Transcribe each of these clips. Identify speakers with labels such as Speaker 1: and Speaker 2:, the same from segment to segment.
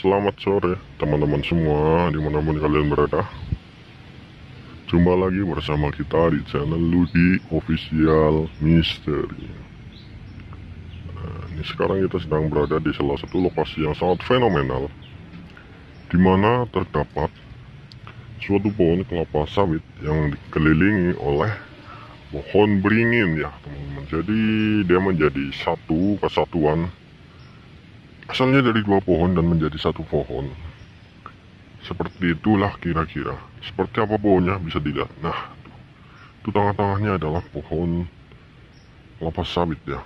Speaker 1: Selamat sore teman-teman semua di mana pun kalian berada. Jumpa lagi bersama kita di channel Ludi Official Mystery nah, Ini sekarang kita sedang berada di salah satu lokasi yang sangat fenomenal Di mana terdapat suatu pohon kelapa sawit yang dikelilingi oleh pohon beringin ya teman-teman. Jadi dia menjadi satu kesatuan Asalnya dari dua pohon dan menjadi satu pohon. Seperti itulah kira-kira. Seperti apa pohonnya bisa dilihat. Nah, itu tengah-tengahnya adalah pohon kelapa sawit ya.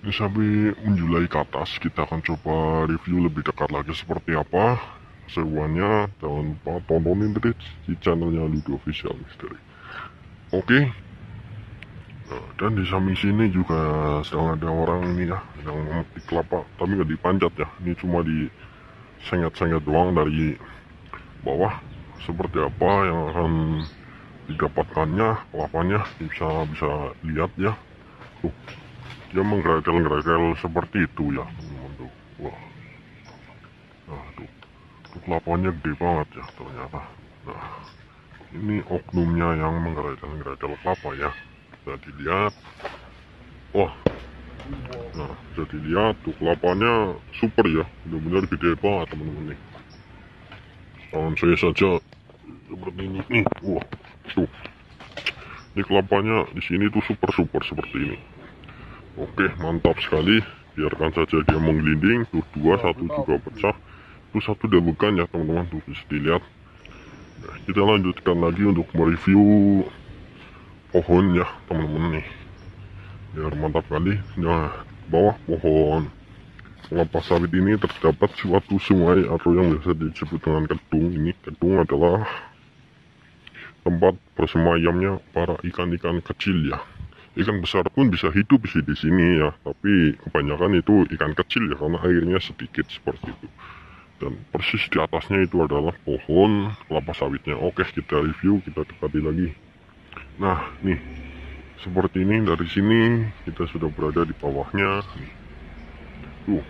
Speaker 1: Ini sampai menjulai ke atas. Kita akan coba review lebih dekat lagi seperti apa seruannya. Jangan lupa tontonin di channelnya Ludo Official Mystery. Oke. Okay. Dan di samping sini juga sedang ada orang ini ya yang memetik kelapa. Tapi nggak dipanjat ya ini cuma di sengat-sengat doang dari bawah. Seperti apa yang akan didapatkannya kelapanya bisa bisa lihat ya. Tuh dia menggerakkan-gerakkan seperti itu ya teman-teman. Tuh wah. Nah tuh, tuh kelapanya gede banget ya ternyata. Nah ini oknumnya yang menggerakkan-gerakkan kelapa ya bisa dilihat wah. Nah bisa dilihat tuh kelapanya super ya. Benar-benar gede banget teman-teman nih. Tangan saya saja seperti ini. Nih wah. Tuh. Ini kelapanya di sini tuh super super seperti ini. Oke mantap sekali. Biarkan saja dia menggelinding. Tuh dua satu juga pecah. Tuh satu udah bukan ya teman-teman. Tuh bisa dilihat. Nah, kita lanjutkan lagi untuk mereview pohon ya teman-teman nih. Biar mantap kali nah bawah pohon. Kelapa sawit ini terdapat suatu sungai atau yang biasa disebut dengan kedung ini kedung adalah tempat bersemayamnya para ikan-ikan kecil ya. Ikan besar pun bisa hidup sih di sini ya. Tapi kebanyakan itu ikan kecil ya karena airnya sedikit seperti itu. Dan persis di atasnya itu adalah pohon. Kelapa sawitnya. Oke kita review kita dekati lagi Nah, nih. Seperti ini dari sini kita sudah berada di bawahnya. Tuh.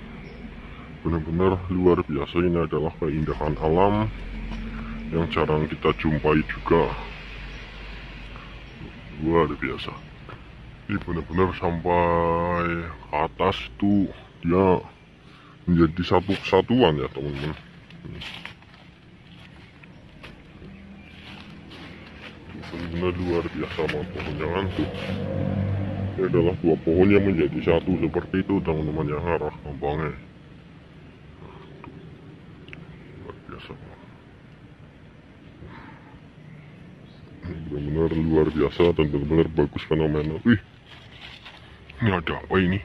Speaker 1: Benar-benar luar biasa ini adalah keindahan alam yang jarang kita jumpai juga. Luar biasa. Ini benar-benar sampai atas tuh dia menjadi satu kesatuan ya teman-teman. Benar luar biasa sama pohonnya tuh ini adalah dua pohon yang menjadi satu seperti itu teman-teman yang arah kembangnya luar biasa. Benar-benar luar biasa dan benar-benar bagus fenomenal wih. Ini ada apa ini?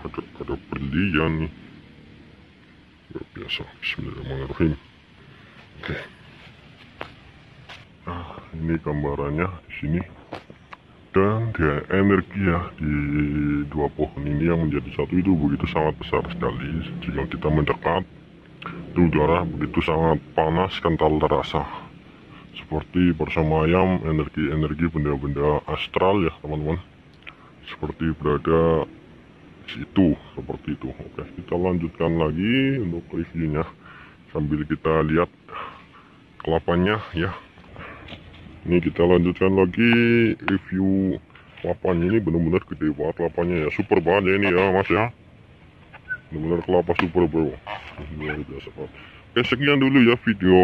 Speaker 1: Ada ada berlian nih. luar biasa Bismillahirrahmanirrahim oke. Nah ini gambarannya di sini. Dan dia energi ya di dua pohon ini yang menjadi satu itu begitu sangat besar sekali. Jika kita mendekat itu udara begitu sangat panas kental terasa. Seperti bersemayam energi-energi benda-benda astral ya teman-teman. Seperti berada situ seperti itu. Oke kita lanjutkan lagi untuk reviewnya. Sambil kita lihat kelapanya ya. Ini kita lanjutkan lagi review kelapanya. Ini benar-benar gede banget kelapanya ya. Super banget ya ini ya mas ya. Benar-benar kelapa super bro. Luar biasa banget. Oke sekian dulu ya video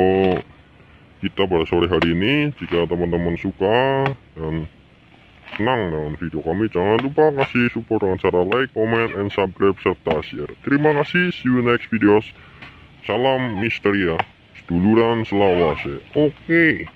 Speaker 1: kita pada sore hari ini. Jika teman-teman suka dan senang dengan video kami. Jangan lupa kasih support dengan cara like, comment, and subscribe serta share. Terima kasih. See you next videos. Salam misteri ya. Seduluran selawase. Oke. okay.